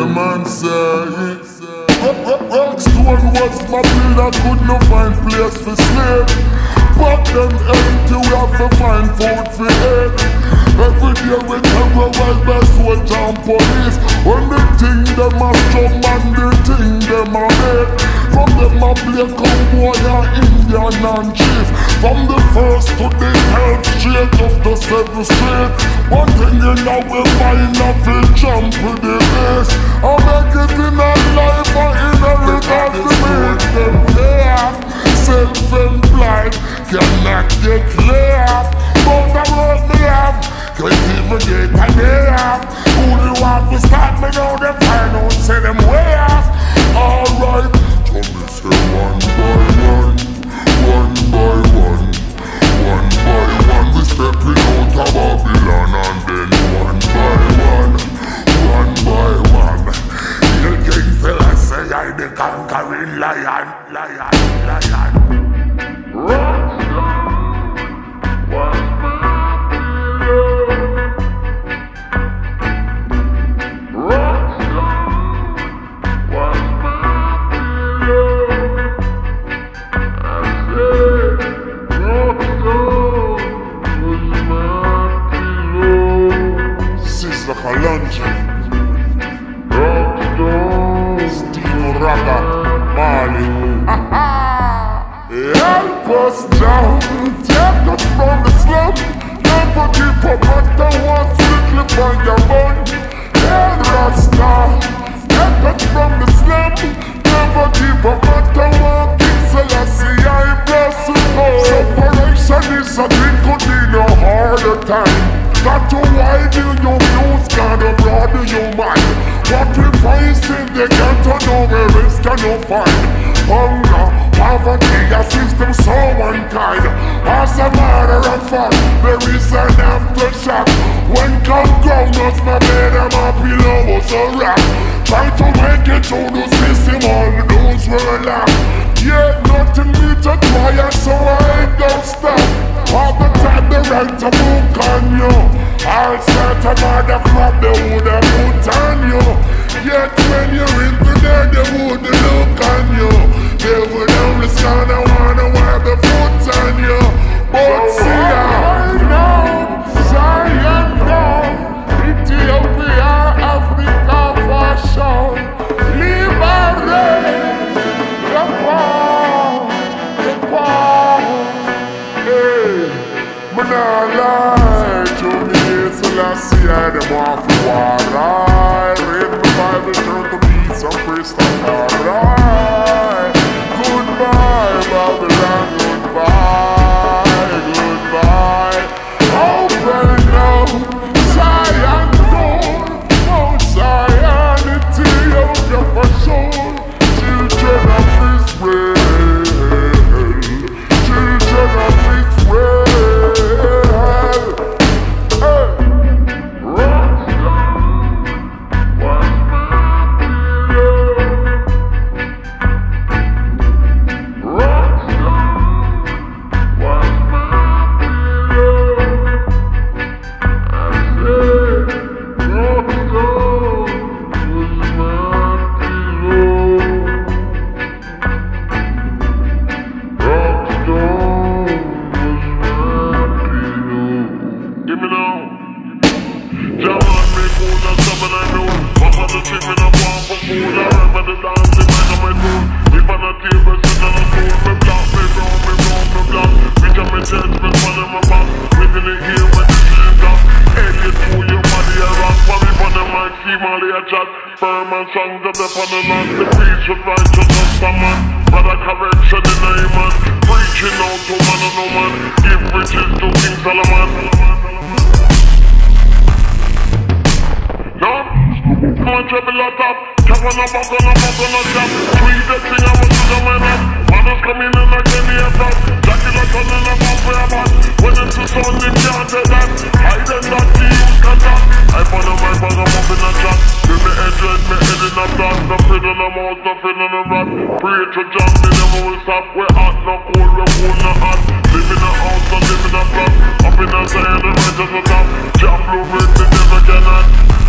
the man say. Rockstone was my build, I could not find place for sleep. Back them empty, we have to find food for eat. Every day we terrorize by soldier and police. Chief. From the first to the health straight up the seventh street. One thing you know we find a jump with the base. I make it in a life and inherit of the Steve Ragga Marley Help us down Take us from the slum. Never give up Matter what's little on your bun Hey Rasta Take us from the slum. Never give up Matter what King Selassie Separation is a thing Could be no harder time Got to widen your views, gotta broaden your mind. What we face in the ghetto, no where can you find? Hunger, poverty, a system so unkind. As a matter of fact, there is an aftershock. When come grown-ups, my bed and my pillow was a rock. Try to make it to the system, all those were locked. Yeah, nothing me to try, and so I right to book on you. All certain mother crap they woulda put on you me nah lie Selassie, I them want for war. I read the Bible, turn to peace and praise the Lord. Molly a chat Firm and strong, the dep on the preach with righteousness a man Brother correction in a man Preaching out to man and no man Give riches to King Solomon No, man trouble a top Cap on a buckle, a buckle, a chop Tweet the thing, I want to the man up come in get me a top spiritual jump Me never will stop, we hot, no cold, we cold, no hot. Live in a house, no live in a flat Up in a side, the righteous on top Jump, blue, red, me never cannot